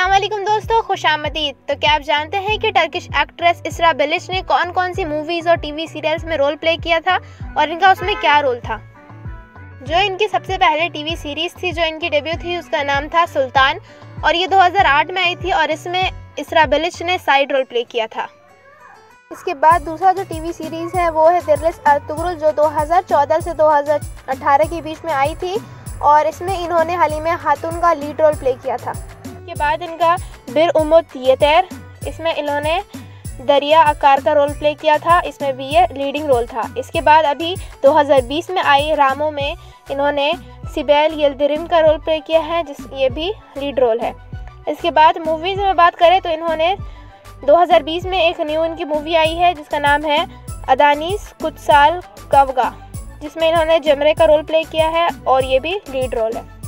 वालेकुम दोस्तों, खुश आमदीद। तो क्या आप जानते हैं कि टर्किश एक्ट्रेस इसरा बिलिश ने कौन कौन सी मूवीज़ और टीवी सीरियल्स में रोल प्ले किया था और इनका उसमें क्या रोल था? जो इनकी सबसे पहले टीवी सीरीज़ थी, जो इनकी डेब्यू थी, उसका नाम था सुल्तान और ये 2008 में आई थी और इसमें इसरा बिलिश ने साइड रोल प्ले किया था। इसके बाद दूसरा जो टीवी सीरीज़ है, वो है दिरलिस अर्तुगरुल जो 2014 से 2018 के बीच में आई थी और इसमें इन्होंने हलीम खातून का लीड रोल प्ले किया था। के बाद इनका बिर उमुद येतैर इसमें इन्होंने दरिया आकार का रोल प्ले किया था, इसमें भी ये लीडिंग रोल था। इसके बाद अभी 2020 में आई रामो में इन्होंने सिबैल यल्दिरिम का रोल प्ले किया है, जिस ये भी लीड रोल है। इसके बाद मूवीज़ में बात करें तो इन्होंने 2020 में एक न्यू इनकी मूवी आई है, जिसका नाम है अदानीस कुछ साल कवगा, जिसमें इन्होंने जमरे का रोल प्ले किया है और ये भी लीड रोल है।